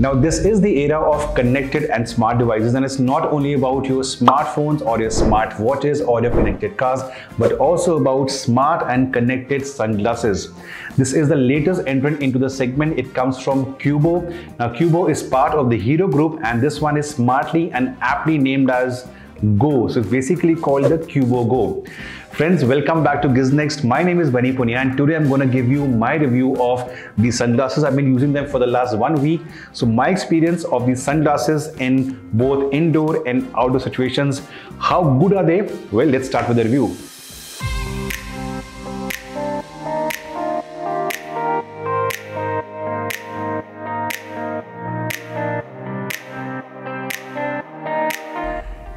Now, this is the era of connected and smart devices, and it's not only about your smartphones or your smart watches or your connected cars, but also about smart and connected sunglasses. This is the latest entrant into the segment. It comes from Qubo. Now, Qubo is part of the Hero Group, and this one is smartly and aptly named as Go. So, it's basically called the Qubo Go. Friends, welcome back to GizNext. My name is Bunny Punia and today I'm going to give you my review of these sunglasses. I've been using them for the last one week. So my experience of these sunglasses in both indoor and outdoor situations. How good are they? Well, let's start with the review.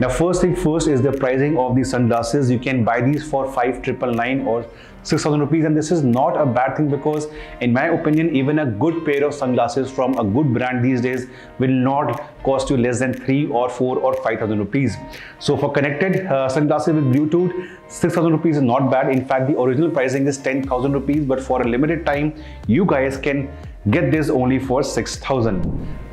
Now, first thing first is the pricing of the sunglasses. You can buy these for 5999 or 6000 rupees and this is not a bad thing because in my opinion even a good pair of sunglasses from a good brand these days will not cost you less than 3 or 4 or 5000 rupees so for connected uh, sunglasses with bluetooth 6000 rupees is not bad in fact the original pricing is 10000 rupees but for a limited time you guys can get this only for 6000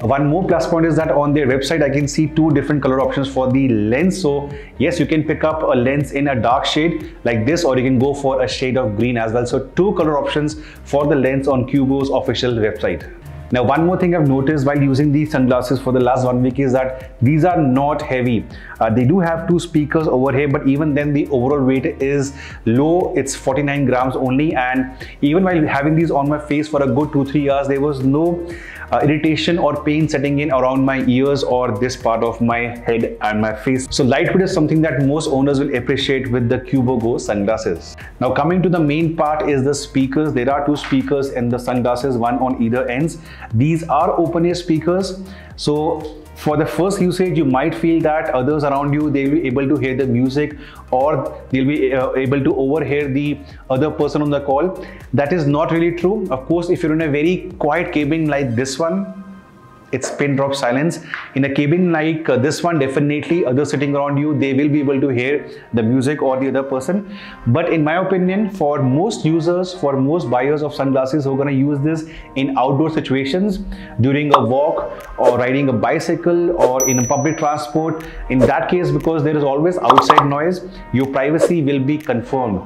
one more plus point is that on their website i can see two different color options for the lens. So yes you can pick up a lens in a dark shade like this or you can go for a shade of green as well. So two color options for the lens on Qubo's official website now, one more thing I've noticed while using these sunglasses for the last one week is that these are not heavy. Uh, they do have two speakers over here, but even then the overall weight is low. It's 49 grams only. And even while having these on my face for a good two, three hours, there was no uh, irritation or pain setting in around my ears or this part of my head and my face. So lightweight is something that most owners will appreciate with the Qubo Go sunglasses. Now coming to the main part is the speakers. There are two speakers in the sunglasses, one on either ends. These are open ear speakers. So for the first usage you might feel that others around you they'll be able to hear the music or they'll be uh, able to overhear the other person on the call that is not really true of course if you're in a very quiet cabin like this one it's pin drop silence. In a cabin like uh, this one definitely others sitting around you they will be able to hear the music or the other person. But in my opinion for most users for most buyers of sunglasses who are going to use this in outdoor situations during a walk or riding a bicycle or in a public transport in that case because there is always outside noise your privacy will be confirmed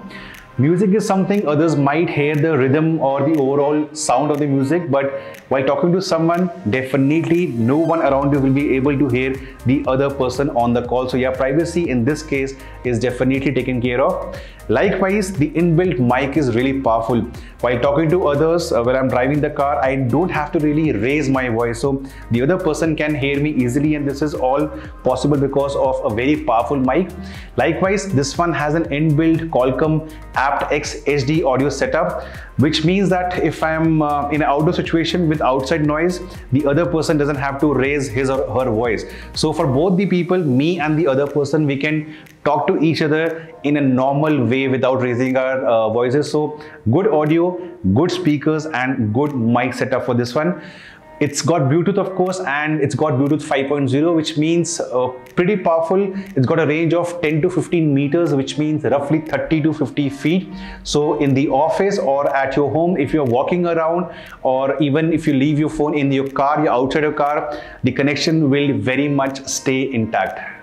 Music is something others might hear the rhythm or the overall sound of the music, but while talking to someone, definitely no one around you will be able to hear the other person on the call. So, yeah, privacy in this case is definitely taken care of. Likewise, the inbuilt mic is really powerful. While talking to others, uh, when I'm driving the car, I don't have to really raise my voice. So the other person can hear me easily and this is all possible because of a very powerful mic. Likewise, this one has an inbuilt Qualcomm aptX HD audio setup, which means that if I'm uh, in an outdoor situation with outside noise, the other person doesn't have to raise his or her voice. So for both the people, me and the other person, we can talk to each other in a normal way without raising our uh, voices. So good audio, good speakers and good mic setup for this one. It's got Bluetooth of course and it's got Bluetooth 5.0 which means uh, pretty powerful. It's got a range of 10 to 15 meters which means roughly 30 to 50 feet. So in the office or at your home if you're walking around or even if you leave your phone in your car, you're outside your car, the connection will very much stay intact.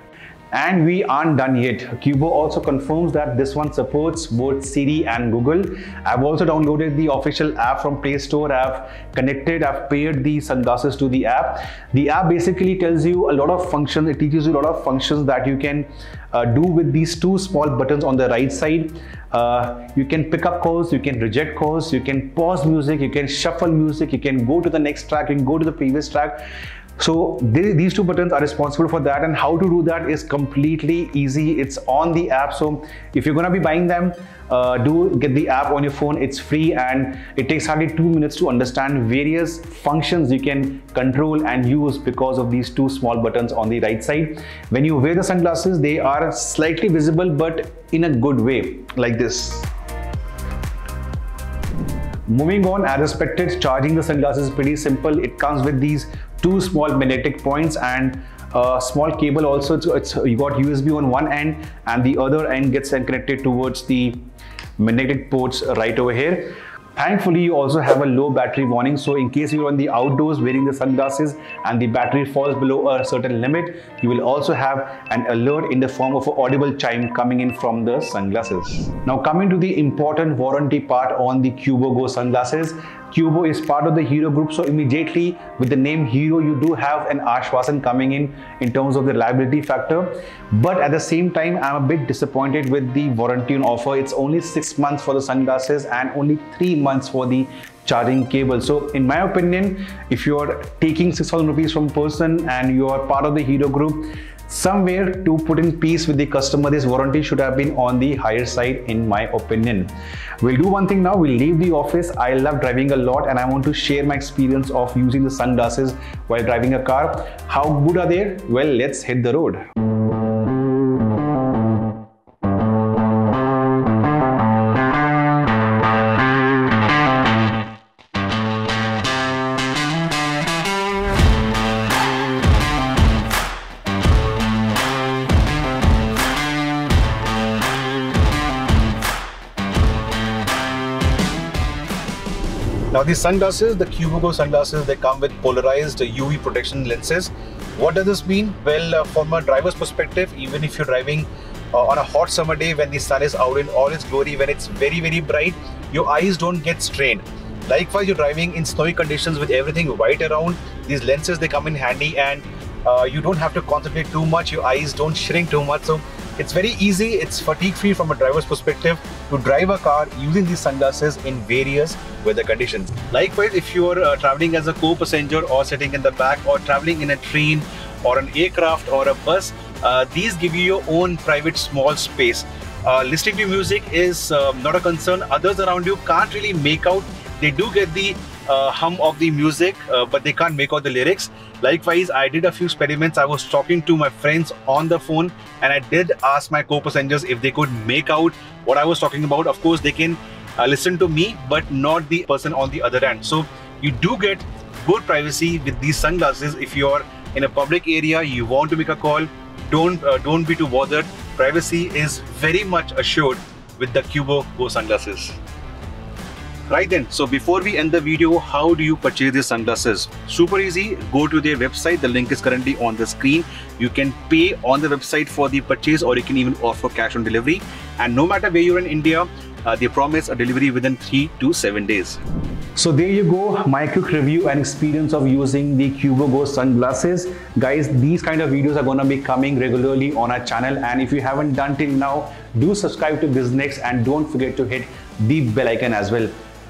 And we aren't done yet. Qubo also confirms that this one supports both Siri and Google. I've also downloaded the official app from Play Store. I've connected, I've paired the sunglasses to the app. The app basically tells you a lot of functions. It teaches you a lot of functions that you can uh, do with these two small buttons on the right side. Uh, you can pick up calls, you can reject calls, you can pause music, you can shuffle music, you can go to the next track, you can go to the previous track. So they, these two buttons are responsible for that and how to do that is completely easy. It's on the app. So if you're gonna be buying them, uh, do get the app on your phone. It's free and it takes hardly two minutes to understand various functions you can control and use because of these two small buttons on the right side. When you wear the sunglasses, they are slightly visible but in a good way like this. Moving on, as expected, charging the sunglasses is pretty simple. It comes with these two small magnetic points and a small cable also so it's you got USB on one end and the other end gets connected towards the magnetic ports right over here Thankfully, you also have a low battery warning. So in case you're on the outdoors wearing the sunglasses and the battery falls below a certain limit, you will also have an alert in the form of an audible chime coming in from the sunglasses. Now coming to the important warranty part on the Qubo Go sunglasses, Qubo is part of the Hero group. So immediately with the name Hero, you do have an Ashwasan coming in in terms of the reliability factor. But at the same time, I'm a bit disappointed with the warranty on offer. It's only six months for the sunglasses and only three months for the charging cable. So in my opinion, if you are taking 6,000 rupees from person and you are part of the Hero group, somewhere to put in peace with the customer this warranty should have been on the higher side in my opinion. We'll do one thing now. We'll leave the office. I love driving a lot and i want to share my experience of using the sunglasses while driving a car. How good are they? Well let's hit the road Now these sunglasses, the Qubo Go sunglasses, they come with polarized UV protection lenses. What does this mean? Well, uh, from a driver's perspective, even if you're driving uh, on a hot summer day when the sun is out in all its glory, when it's very, very bright, your eyes don't get strained. Likewise, you're driving in snowy conditions with everything white around, these lenses, they come in handy and uh, you don't have to concentrate too much, your eyes don't shrink too much. So it's very easy, it's fatigue free from a driver's perspective to drive a car using these sunglasses in various weather conditions. Likewise, if you're uh, traveling as a co-passenger or sitting in the back or traveling in a train or an aircraft or a bus, uh, these give you your own private small space. Uh, listening to music is um, not a concern. Others around you can't really make out. They do get the uh, hum of the music, uh, but they can't make out the lyrics. Likewise, I did a few experiments. I was talking to my friends on the phone and I did ask my co-passengers if they could make out what I was talking about. Of course, they can uh, listen to me, but not the person on the other end. So you do get good privacy with these sunglasses. If you're in a public area, you want to make a call, don't uh, don't be too bothered. Privacy is very much assured with the Qubo Go sunglasses. Right then, so before we end the video, how do you purchase these sunglasses? Super easy, go to their website. The link is currently on the screen. You can pay on the website for the purchase or you can even offer cash on delivery. And no matter where you're in India, uh, they promise a delivery within three to seven days. So there you go, my quick review and experience of using the Qubo Go sunglasses. Guys, these kind of videos are gonna be coming regularly on our channel. And if you haven't done till now, do subscribe to GizNext and don't forget to hit the bell icon as well.